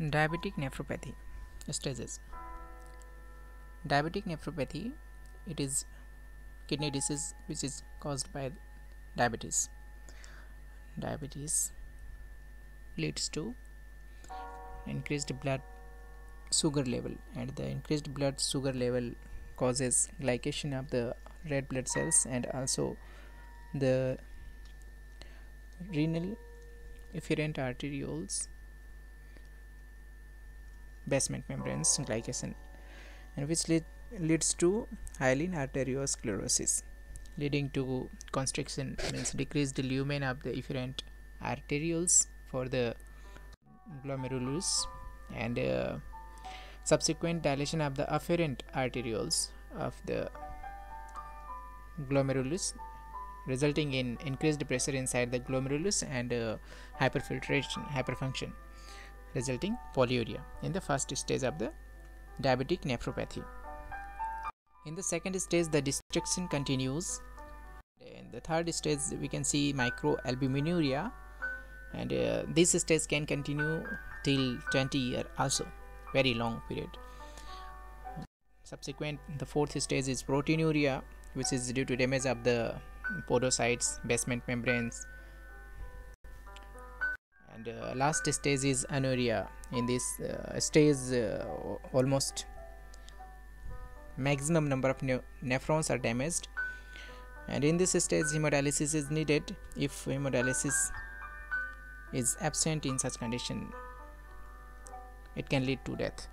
diabetic nephropathy. Stages. Diabetic nephropathy it is kidney disease which is caused by diabetes. Diabetes leads to increased blood sugar level and the increased blood sugar level causes glycation of the red blood cells and also the renal efferent arterioles basement membranes glycation and which lead, leads to hyaline arteriosclerosis leading to constriction means decreased lumen of the efferent arterioles for the glomerulus and uh, subsequent dilation of the afferent arterioles of the glomerulus resulting in increased pressure inside the glomerulus and uh, hyperfiltration hyperfunction resulting polyuria in the first stage of the diabetic nephropathy. In the second stage, the destruction continues. In the third stage, we can see microalbuminuria, and uh, this stage can continue till 20 year also, very long period. Subsequent, the fourth stage is proteinuria, which is due to damage of the podocytes, basement membranes, and uh, last stage is anuria. In this uh, stage uh, almost maximum number of ne nephrons are damaged. And in this stage hemodialysis is needed if hemodialysis is absent in such condition. It can lead to death